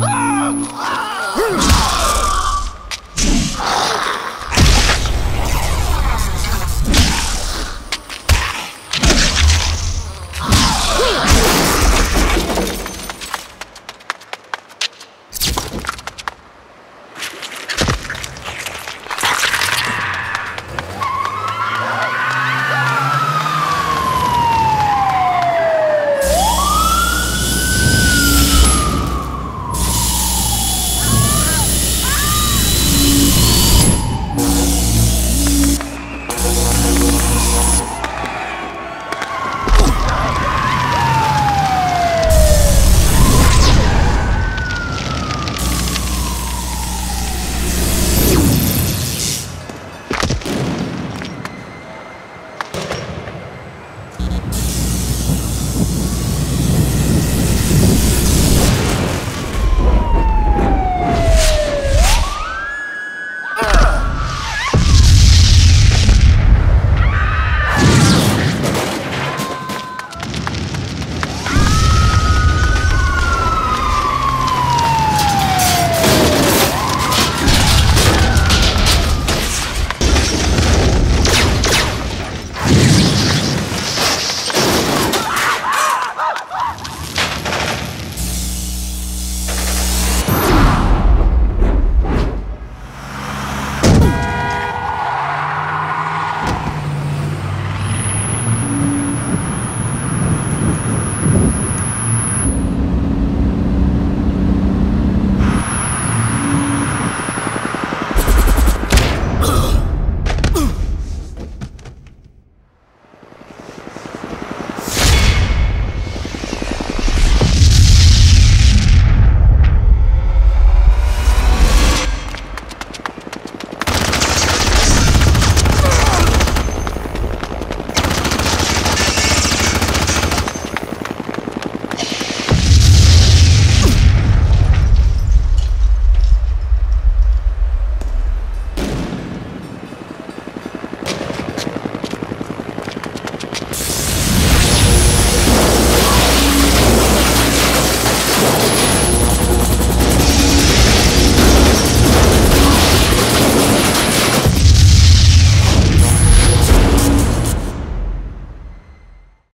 Ah! ah!